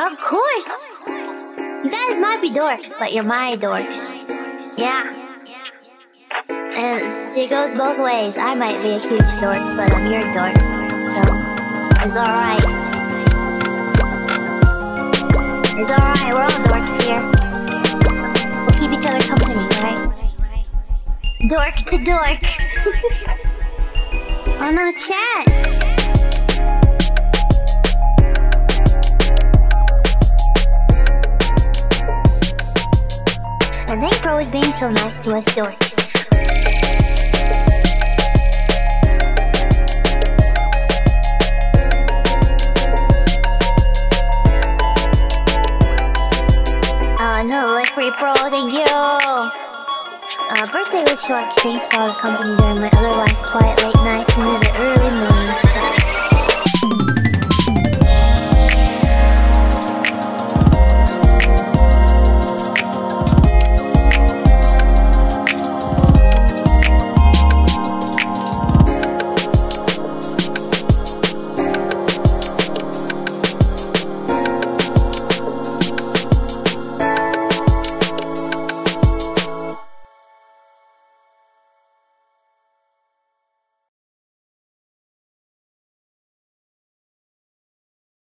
Of course! You guys might be dorks, but you're my dorks. Yeah. And it goes both ways. I might be a huge dork, but I'm your dork. So, it's alright. It's alright, we're all dorks here. We'll keep each other company, right? Dork to dork. oh no, chat! And thanks for always being so nice to us dorks. No, like free you! Uh, birthday was short, thanks for all the company during my otherwise quiet late night morning.